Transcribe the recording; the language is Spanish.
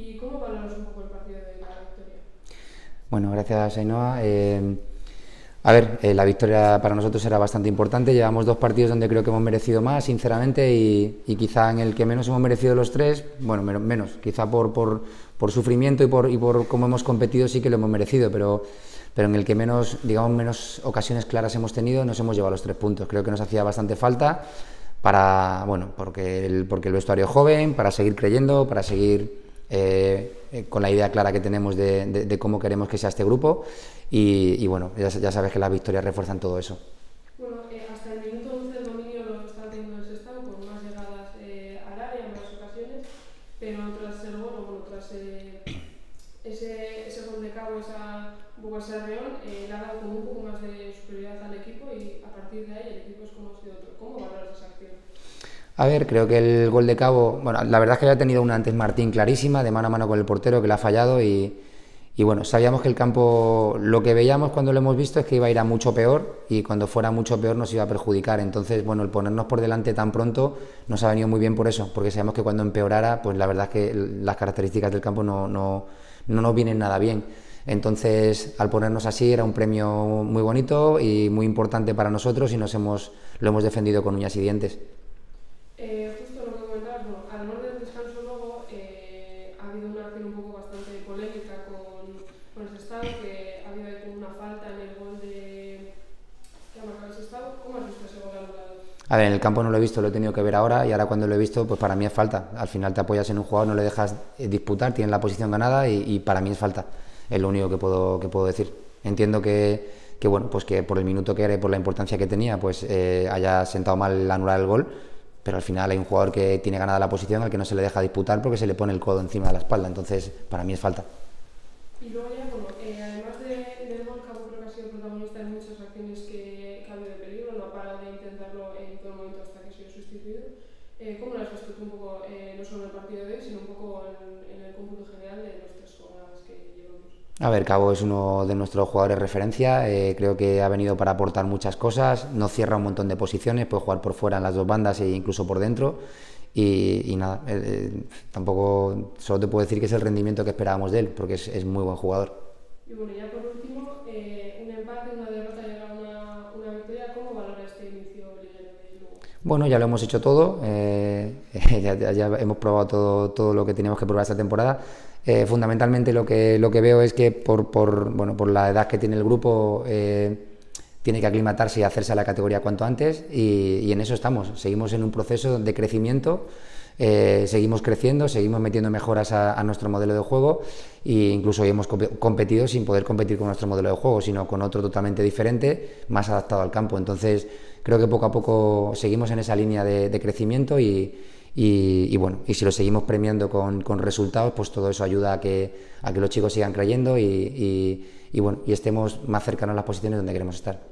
¿Y cómo valoras un poco el partido de la victoria? Bueno, gracias, Ainhoa. Eh, a ver, eh, la victoria para nosotros era bastante importante. Llevamos dos partidos donde creo que hemos merecido más, sinceramente, y, y quizá en el que menos hemos merecido los tres, bueno, menos, quizá por, por, sufrimiento y por, y por cómo hemos competido sí que lo hemos merecido, pero pero en el que menos, digamos, menos ocasiones claras hemos tenido, nos hemos llevado los tres puntos. Creo que nos hacía bastante falta para, bueno, porque porque el vestuario es joven, para seguir creyendo, para seguir eh, eh, con la idea clara que tenemos de, cómo queremos que sea este grupo y, bueno, ya, sabes que las victorias refuerzan todo eso. Bueno, eh, hasta el minuto 11 el dominio lo está teniendo el estado con más llegadas al área en varias ocasiones, pero tras el gol, bueno, tras ese, ese gol de cabo, esa, ese arreón, le ha dado como un poco más de superioridad al equipo y a partir de ahí el equipo es como ha sido otro. ¿Cómo valoras esa acción? A ver, creo que el gol de Cabo, bueno, la verdad es que había tenido una antes Martín clarísima, de mano a mano con el portero, que le ha fallado y, bueno, sabíamos que el campo, lo que veíamos cuando lo hemos visto es que iba a ir a mucho peor y cuando fuera mucho peor nos iba a perjudicar. Entonces, bueno, el ponernos por delante tan pronto nos ha venido muy bien por eso, porque sabemos que cuando empeorara, pues la verdad es que las características del campo no, no, no nos vienen nada bien. Entonces, al ponernos así, era un premio muy bonito y muy importante para nosotros y nos hemos, lo hemos defendido con uñas y dientes. Eh, justo lo que comentabas, al borde del descanso luego eh, ha habido una acción un poco bastante polémica con, con ese estado, que ha habido como una falta en el gol de que ha marcado ese estado. ¿Cómo has visto ese gol anulado? A ver, en el campo no lo he visto, lo he tenido que ver ahora y ahora cuando lo he visto, pues para mí es falta. Al final te apoyas en un jugador, no le dejas eh, disputar, tienes la posición ganada y, y para mí es falta. Es lo único que puedo, que puedo decir. Entiendo que, que bueno, pues que por el minuto que era y por la importancia que tenía, pues eh, haya sentado mal anular el gol, pero al final hay un jugador que tiene ganada la posición al que no se le deja disputar porque se le pone el codo encima de la espalda, entonces para mí es falta. Y luego ya, bueno, eh, además de, del gol, Cabo creo que ha sido protagonista en muchas acciones que, que ha habido de peligro, no ha parado de intentarlo en todo momento hasta que ha sido sustituido. Eh, ¿Cómo lo has visto tú un poco, eh, no solo en el partido de hoy, sino un poco en, en el cómputo general de los tres llevamos? A ver, Cabo es uno de nuestros jugadores de referencia, eh, creo que ha venido para aportar muchas cosas, no cierra un montón de posiciones, puede jugar por fuera en las dos bandas e incluso por dentro. Y, y nada, eh, eh, tampoco solo te puedo decir que es el rendimiento que esperábamos de él, porque es, es muy buen jugador. Y bueno, ya por último, eh, un empate, una derrota y ahora una, una victoria, ¿cómo valora este inicio? Bueno, ya lo hemos hecho todo, ya, hemos probado todo, todo lo que teníamos que probar esta temporada. Eh, fundamentalmente lo que, lo que veo es que por, por, bueno, por la edad que tiene el grupo eh, tiene que aclimatarse y hacerse a la categoría cuanto antes y en eso estamos. Seguimos en un proceso de crecimiento, eh, seguimos creciendo, seguimos metiendo mejoras a, nuestro modelo de juego e incluso hoy hemos competido sin poder competir con nuestro modelo de juego, sino con otro totalmente diferente, más adaptado al campo. Entonces creo que poco a poco seguimos en esa línea de, crecimiento y bueno, y si lo seguimos premiando con, con, resultados, pues todo eso ayuda a que, a que los chicos sigan creyendo y estemos más cercanos a las posiciones donde queremos estar.